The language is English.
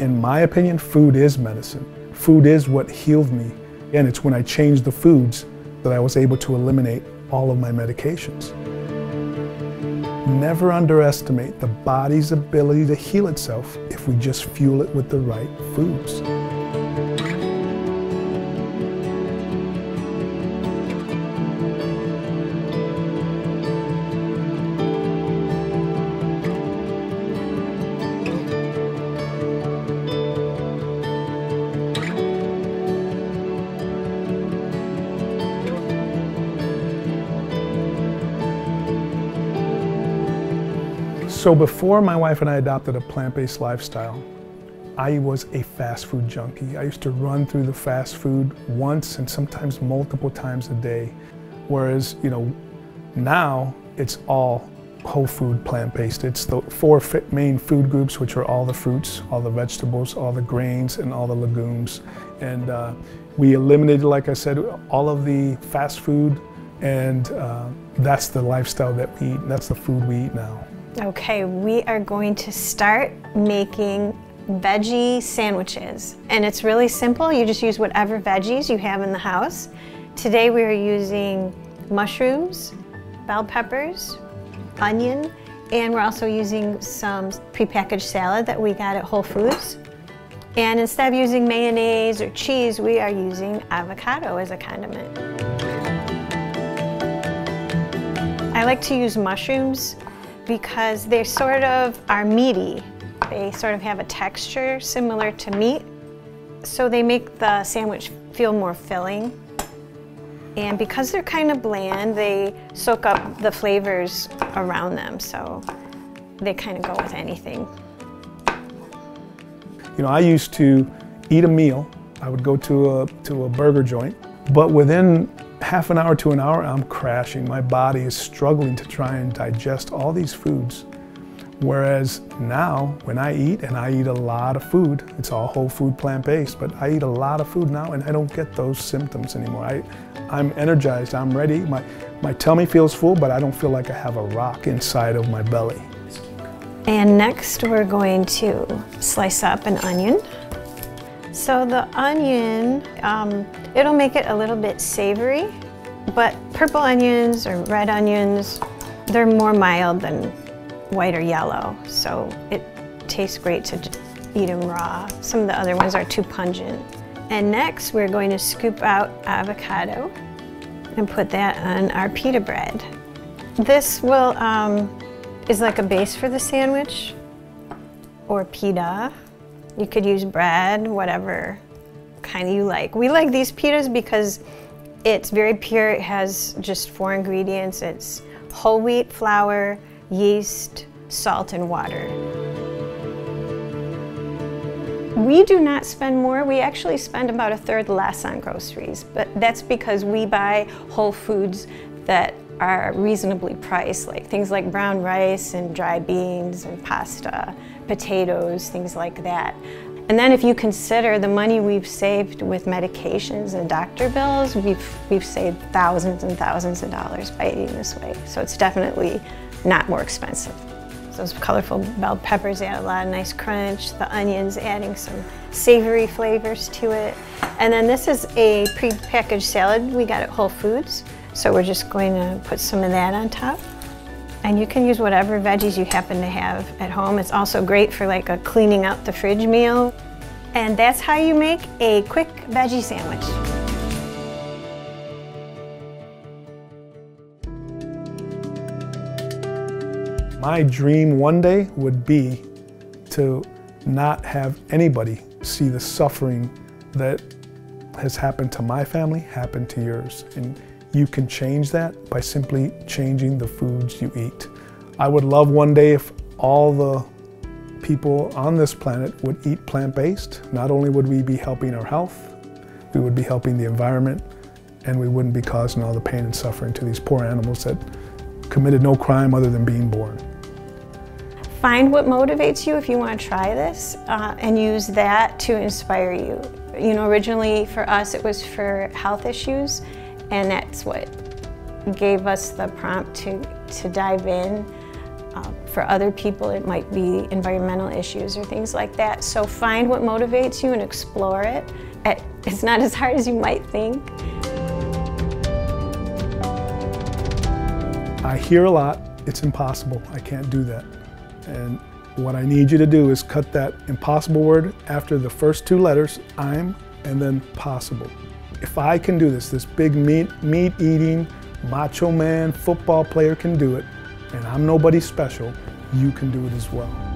In my opinion, food is medicine. Food is what healed me. And it's when I changed the foods that I was able to eliminate all of my medications. Never underestimate the body's ability to heal itself if we just fuel it with the right foods. So before my wife and I adopted a plant-based lifestyle, I was a fast food junkie. I used to run through the fast food once and sometimes multiple times a day. Whereas, you know, now it's all whole food plant-based. It's the four main food groups, which are all the fruits, all the vegetables, all the grains, and all the legumes. And uh, we eliminated, like I said, all of the fast food, and uh, that's the lifestyle that we eat. That's the food we eat now. Okay, we are going to start making veggie sandwiches. And it's really simple. You just use whatever veggies you have in the house. Today we are using mushrooms, bell peppers, onion, and we're also using some prepackaged salad that we got at Whole Foods. And instead of using mayonnaise or cheese, we are using avocado as a condiment. I like to use mushrooms because they sort of are meaty. They sort of have a texture similar to meat. So they make the sandwich feel more filling. And because they're kind of bland, they soak up the flavors around them. So they kind of go with anything. You know, I used to eat a meal. I would go to a, to a burger joint, but within half an hour to an hour, I'm crashing. My body is struggling to try and digest all these foods. Whereas now, when I eat, and I eat a lot of food, it's all whole food plant-based, but I eat a lot of food now and I don't get those symptoms anymore. I, I'm energized, I'm ready. My, my tummy feels full, but I don't feel like I have a rock inside of my belly. And next we're going to slice up an onion. So the onion, um, it'll make it a little bit savory, but purple onions or red onions, they're more mild than white or yellow, so it tastes great to eat them raw. Some of the other ones are too pungent. And next we're going to scoop out avocado and put that on our pita bread. This will um, is like a base for the sandwich or pita. You could use bread, whatever kind you like. We like these pitas because it's very pure. It has just four ingredients. It's whole wheat flour, yeast, salt, and water. We do not spend more. We actually spend about a third less on groceries, but that's because we buy whole foods that are reasonably priced, like things like brown rice and dry beans and pasta, potatoes, things like that. And then if you consider the money we've saved with medications and doctor bills, we've, we've saved thousands and thousands of dollars by eating this way. So it's definitely not more expensive. Those colorful bell peppers add a lot of nice crunch, the onions adding some savory flavors to it. And then this is a pre-packaged salad we got at Whole Foods. So we're just going to put some of that on top. And you can use whatever veggies you happen to have at home. It's also great for like a cleaning out the fridge meal. And that's how you make a quick veggie sandwich. My dream one day would be to not have anybody see the suffering that has happened to my family happen to yours. And you can change that by simply changing the foods you eat. I would love one day if all the people on this planet would eat plant-based. Not only would we be helping our health, we would be helping the environment, and we wouldn't be causing all the pain and suffering to these poor animals that committed no crime other than being born. Find what motivates you if you want to try this uh, and use that to inspire you. You know, originally for us it was for health issues and that's what gave us the prompt to, to dive in. Uh, for other people, it might be environmental issues or things like that. So find what motivates you and explore it. It's not as hard as you might think. I hear a lot, it's impossible. I can't do that. And what I need you to do is cut that impossible word after the first two letters, I'm, and then possible. If I can do this, this big meat, meat eating, macho man football player can do it, and I'm nobody special, you can do it as well.